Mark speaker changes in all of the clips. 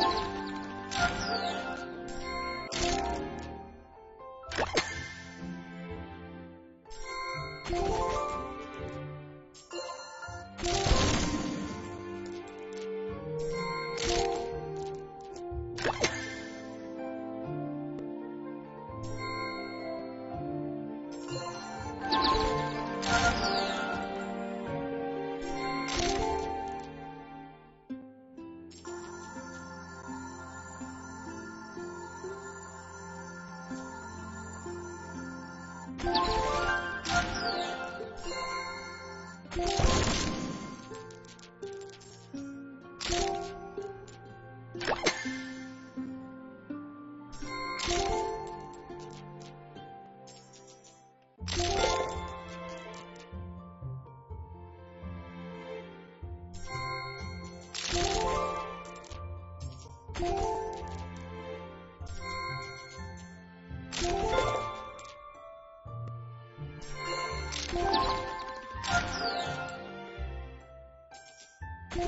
Speaker 1: Thank you. you you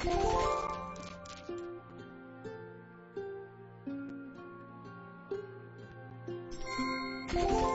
Speaker 1: Thank you.